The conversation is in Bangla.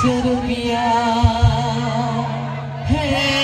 Serbia. Hey.